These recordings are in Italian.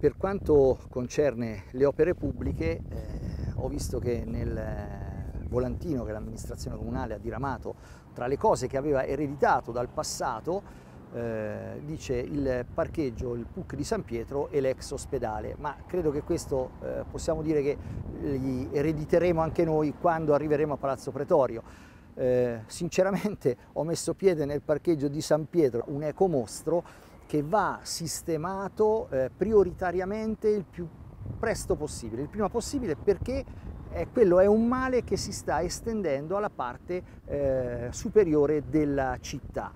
Per quanto concerne le opere pubbliche, eh, ho visto che nel volantino che l'amministrazione comunale ha diramato tra le cose che aveva ereditato dal passato eh, dice il parcheggio, il PUC di San Pietro e l'ex ospedale, ma credo che questo eh, possiamo dire che li erediteremo anche noi quando arriveremo a Palazzo Pretorio. Eh, sinceramente ho messo piede nel parcheggio di San Pietro, un ecomostro che va sistemato eh, prioritariamente il più presto possibile, il prima possibile perché eh, quello è un male che si sta estendendo alla parte eh, superiore della città.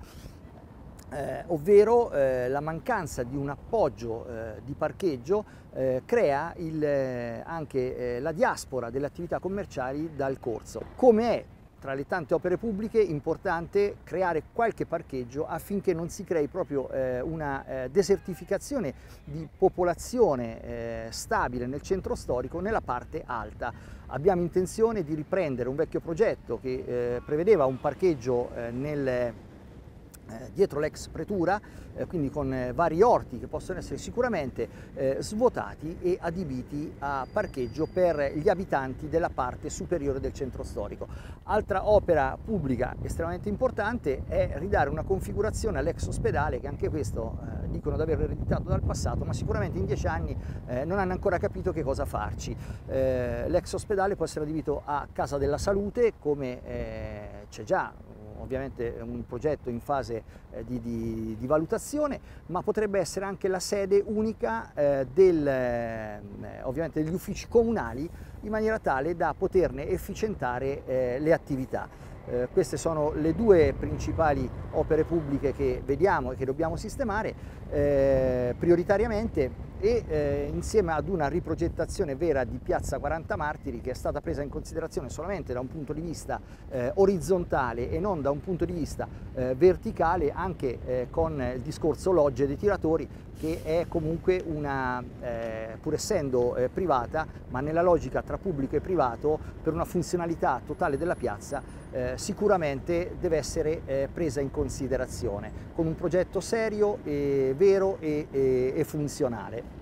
Eh, ovvero eh, la mancanza di un appoggio eh, di parcheggio eh, crea il, anche la diaspora delle attività commerciali dal corso. Come è tra le tante opere pubbliche importante creare qualche parcheggio affinché non si crei proprio eh, una eh, desertificazione di popolazione eh, stabile nel centro storico nella parte alta. Abbiamo intenzione di riprendere un vecchio progetto che eh, prevedeva un parcheggio eh, nel dietro l'ex pretura, eh, quindi con eh, vari orti che possono essere sicuramente eh, svuotati e adibiti a parcheggio per gli abitanti della parte superiore del centro storico. Altra opera pubblica estremamente importante è ridare una configurazione all'ex ospedale che anche questo eh, dicono di aver ereditato dal passato, ma sicuramente in dieci anni eh, non hanno ancora capito che cosa farci. l'ex ospedale può essere adibito a Casa della Salute come c'è già ovviamente un progetto in fase eh, di, di, di, valutazione, ma potrebbe essere anche la sede unica eh, del, eh, ovviamente degli uffici comunali in maniera tale da poterne efficientare eh, le attività. Eh, queste sono le due principali opere pubbliche che vediamo e che dobbiamo sistemare eh, prioritariamente e eh, insieme ad una riprogettazione vera di Piazza 40 Martiri che è stata presa in considerazione solamente da un punto di vista eh, orizzontale e non da un punto di vista eh, verticale anche eh, con il discorso logge dei tiratori che è comunque una, eh, pur essendo eh, privata, ma nella logica tra pubblico e privato, per una funzionalità totale della piazza, sicuramente deve essere presa in considerazione, con un progetto serio, e vero e, e, e funzionale.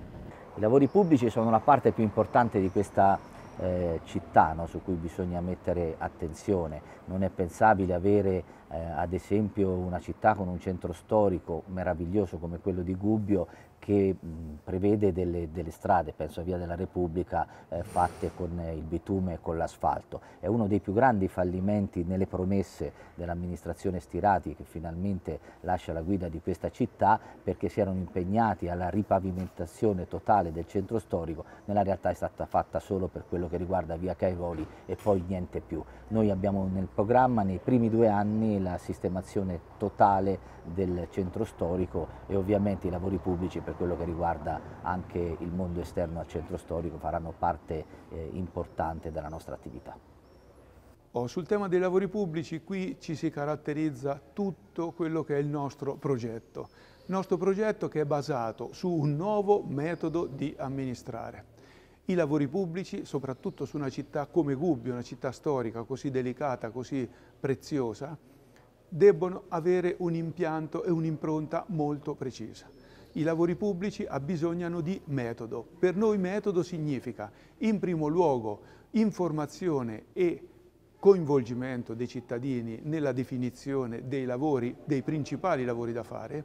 I lavori pubblici sono la parte più importante di questa eh, città no, su cui bisogna mettere attenzione. Non è pensabile avere eh, ad esempio una città con un centro storico meraviglioso come quello di Gubbio che mh, prevede delle, delle, strade, penso a Via della Repubblica, eh, fatte con il bitume e con l'asfalto. È uno dei più grandi fallimenti nelle promesse dell'amministrazione Stirati che finalmente lascia la guida di questa città perché si erano impegnati alla ripavimentazione totale del centro storico, nella realtà è stata fatta solo per quello che riguarda Via Caivoli e poi niente più. Noi abbiamo nel programma nei primi due anni la sistemazione totale del centro storico e ovviamente i lavori pubblici per quello che riguarda anche il mondo esterno al centro storico faranno parte eh, importante della nostra attività. Oh, sul tema dei lavori pubblici qui ci si caratterizza tutto quello che è il nostro progetto. Il nostro progetto che è basato su un nuovo metodo di amministrare. I lavori pubblici, soprattutto su una città come Gubbio, una città storica così delicata, così preziosa, debbono avere un impianto e un'impronta molto precisa. I lavori pubblici abbisognano di metodo. Per noi metodo significa in primo luogo informazione e coinvolgimento dei cittadini nella definizione dei lavori, dei principali lavori da fare,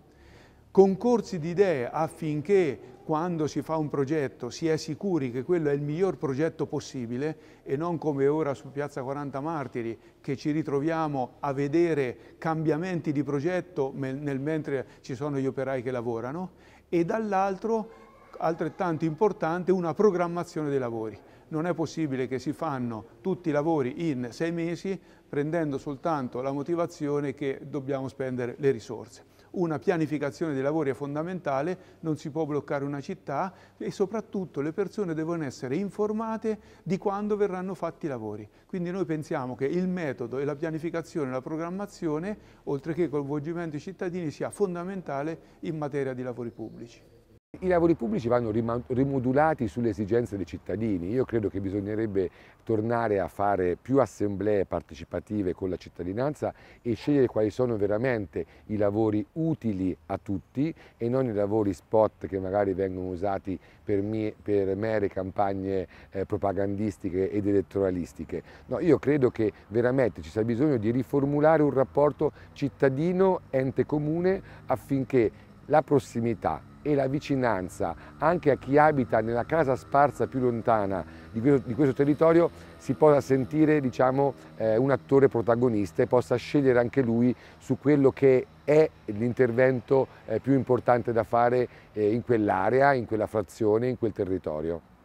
concorsi di idee affinché quando si fa un progetto si è sicuri che quello è il miglior progetto possibile e non come ora su Piazza 40 Martiri che ci ritroviamo a vedere cambiamenti di progetto nel mentre ci sono gli operai che lavorano e dall'altro altrettanto importante una programmazione dei lavori. Non è possibile che si fanno tutti i lavori in sei mesi prendendo soltanto la motivazione che dobbiamo spendere le risorse una pianificazione dei lavori è fondamentale, non si può bloccare una città e soprattutto le persone devono essere informate di quando verranno fatti i lavori. Quindi noi pensiamo che il metodo e la pianificazione e la programmazione, oltre che il coinvolgimento dei cittadini, sia fondamentale in materia di lavori pubblici. I lavori pubblici vanno rimodulati sulle esigenze dei cittadini. Io credo che bisognerebbe tornare a fare più assemblee partecipative con la cittadinanza e scegliere quali sono veramente i lavori utili a tutti e non i lavori spot che magari vengono usati per, mie, per mere campagne eh, propagandistiche ed elettoralistiche. No, io credo che veramente ci sia bisogno di riformulare un rapporto cittadino-ente comune affinché la prossimità e la vicinanza anche a chi abita nella casa sparsa più lontana di questo, di questo territorio si possa sentire diciamo, eh, un attore protagonista e possa scegliere anche lui su quello che è l'intervento eh, più importante da fare eh, in quell'area, in quella frazione, in quel territorio.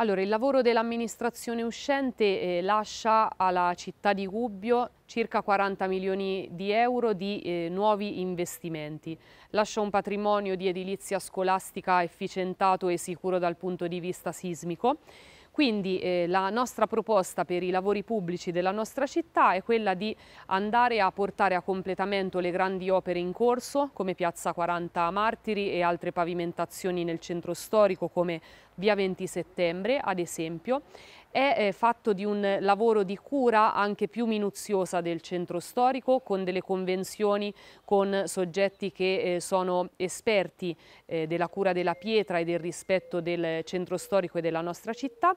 Allora, il lavoro dell'amministrazione uscente eh, lascia alla città di Gubbio circa 40 milioni di euro di eh, nuovi investimenti. Lascia un patrimonio di edilizia scolastica efficientato e sicuro dal punto di vista sismico quindi eh, la nostra proposta per i lavori pubblici della nostra città è quella di andare a portare a completamento le grandi opere in corso come Piazza 40 Martiri e altre pavimentazioni nel centro storico come Via 20 Settembre ad esempio è eh, fatto di un lavoro di cura anche più minuziosa del centro storico con delle convenzioni con soggetti che eh, sono esperti eh, della cura della pietra e del rispetto del centro storico e della nostra città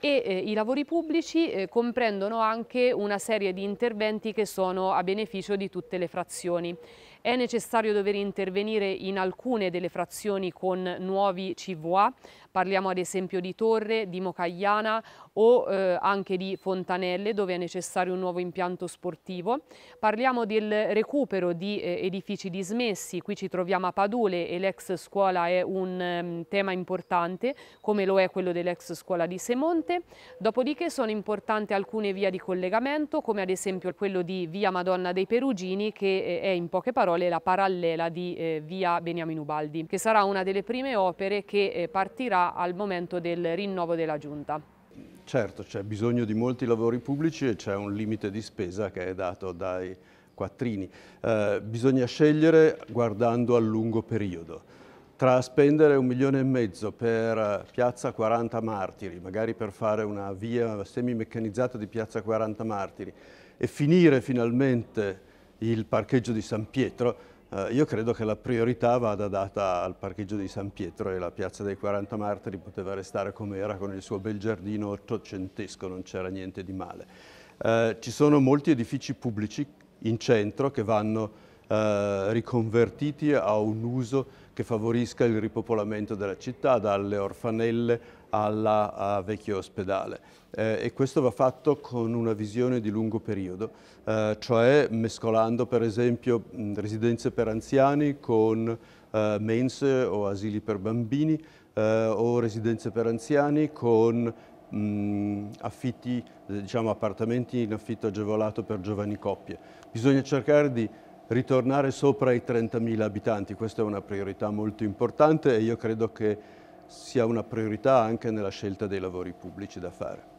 e eh, i lavori pubblici eh, comprendono anche una serie di interventi che sono a beneficio di tutte le frazioni. È necessario dover intervenire in alcune delle frazioni con nuovi CVA, parliamo ad esempio di Torre, di Mocagliana o eh, anche di Fontanelle dove è necessario un nuovo impianto sportivo. Parliamo del recupero di eh, edifici dismessi, qui ci troviamo a Padule e l'ex scuola è un um, tema importante come lo è quello dell'ex scuola di Semonte. Dopodiché sono importanti alcune vie di collegamento come ad esempio quello di via Madonna dei Perugini che eh, è in poche parole la parallela di eh, via Beniamino Ubaldi, che sarà una delle prime opere che eh, al momento del rinnovo della Giunta. Certo, c'è bisogno di molti lavori pubblici e c'è un limite di spesa che è dato dai quattrini. Eh, bisogna scegliere guardando al lungo periodo. Tra spendere un milione e mezzo per Piazza 40 Martiri, magari per fare una via semi-meccanizzata di Piazza 40 Martiri, e finire finalmente il parcheggio di San Pietro, eh, io credo che la priorità vada data al parcheggio di San Pietro e la piazza dei 40 martiri poteva restare come era con il suo bel giardino ottocentesco, non c'era niente di male. Eh, ci sono molti edifici pubblici in centro che vanno eh, riconvertiti a un uso che favorisca il ripopolamento della città, dalle orfanelle alla vecchio ospedale. Eh, e questo va fatto con una visione di lungo periodo, eh, cioè mescolando per esempio mh, residenze per anziani con eh, mense o asili per bambini eh, o residenze per anziani con mh, affitti, diciamo appartamenti in affitto agevolato per giovani coppie. Bisogna cercare di ritornare sopra i 30.000 abitanti, questa è una priorità molto importante e io credo che sia una priorità anche nella scelta dei lavori pubblici da fare.